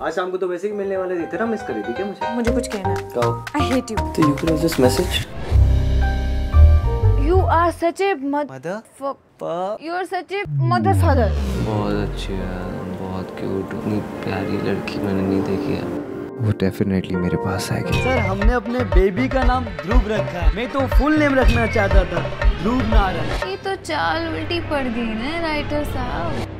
आज शाम को तो वैसे ही मिलने वाले थे। तेरा मिस करी थी क्या मुझे? मुझे कुछ कहना है। कहो। आई हेट यू तो you can just message you are such a mother you are such a mother father बहुत अच्छी है। बहुत क्यूट इतनी प्यारी लड़की मैंने नहीं देखी है। वो डेफिनेटली मेरे पास आएगी। सर हमने अपने बेबी का नाम ध्रुव रखा है। मैं तो फुल नेम रखना चाहता था। ध्रुव नारायण। ये तो चाल उल्टी पड़ गई ना राइटर साहब।